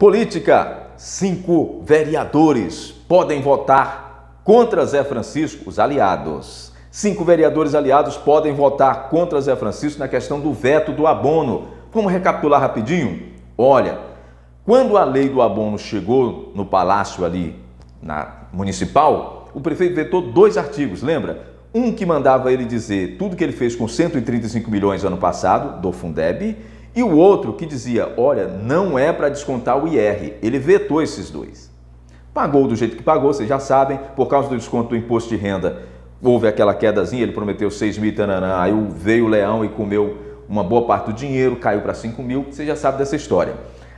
Política: cinco vereadores podem votar contra Zé Francisco, os aliados. Cinco vereadores aliados podem votar contra Zé Francisco na questão do veto do abono. Vamos recapitular rapidinho? Olha, quando a lei do abono chegou no palácio ali, na municipal, o prefeito vetou dois artigos, lembra? Um que mandava ele dizer tudo que ele fez com 135 milhões ano passado, do Fundeb, e o outro que dizia, olha, não é para descontar o IR. Ele vetou esses dois. Pagou do jeito que pagou, vocês já sabem, por causa do desconto do imposto de renda, houve aquela quedazinha, ele prometeu 6 mil e aí veio o leão e comeu uma boa parte do dinheiro, caiu para 5 mil, você já sabe dessa história.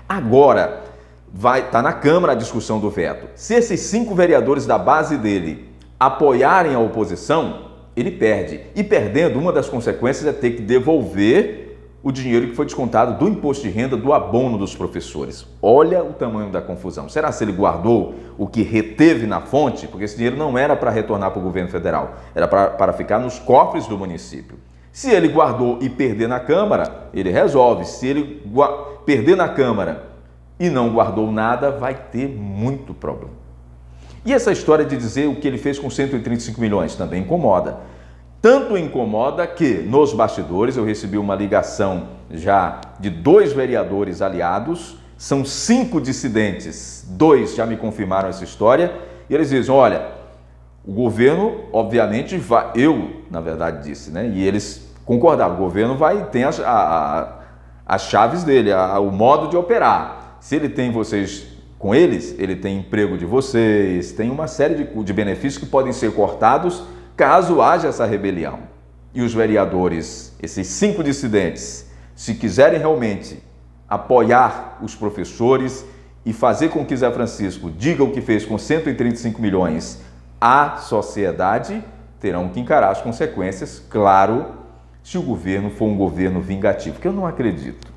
Agora, vai tá na Câmara a discussão do veto. Se esses cinco vereadores da base dele apoiarem a oposição, ele perde. E perdendo, uma das consequências é ter que devolver o dinheiro que foi descontado do imposto de renda do abono dos professores. Olha o tamanho da confusão. Será se ele guardou o que reteve na fonte? Porque esse dinheiro não era para retornar para o governo federal, era para, ficar nos cofres do município. Se ele guardou e perder na Câmara, ele resolve. Se ele perder na Câmara e não guardou nada, vai ter muito problema. E essa história de dizer o que ele fez com 135 milhões também incomoda. Tanto incomoda que, nos bastidores, eu recebi uma ligação já de dois vereadores aliados, são cinco dissidentes, dois já me confirmaram essa história, e eles dizem: olha, o governo, obviamente, vai. Eu, na verdade, disse, né? E eles concordaram: o governo vai ter as, a, a, as chaves dele, a, o modo de operar. Se ele tem vocês com eles, ele tem emprego de vocês, tem uma série de, de benefícios que podem ser cortados caso haja essa rebelião. E os vereadores, esses cinco dissidentes, se quiserem realmente apoiar os professores e fazer com que Zé Francisco diga o que fez com 135 milhões à sociedade, terão que encarar as consequências, claro, se o governo for um governo vingativo, que eu não acredito.